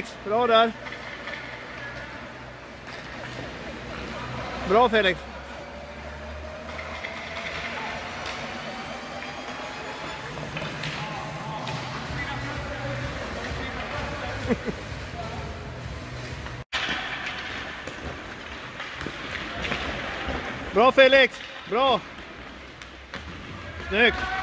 Felix, bra där. Bra Felix. Bra Felix, bra. Snyggt.